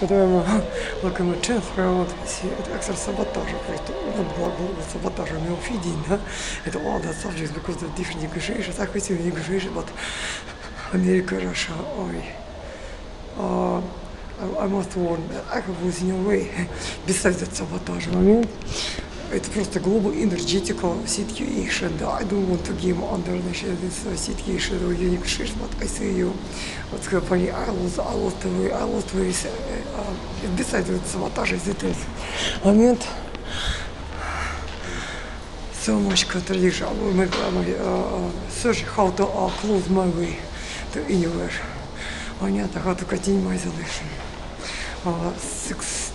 Поэтому локомотив работает, эксер саботажа, просто он был саботажа, мы офидин, да? Это all that subjects because the different negotiations, I could negotiation, but America, Russia, ой. Uh, I, I must warn, I was in a way, besides that sabotage момент. I mean, It's просто global energetical situation. I don't want to give under this situation or unique shift, but I see you. What's happening? I lost, I lost, I lost this. Uh, besides, it's sabotage details. Момент. So much contradiction. I will make my uh, search how to uh, close my way to anywhere. Понятно, how to continue my isolation. Uh, six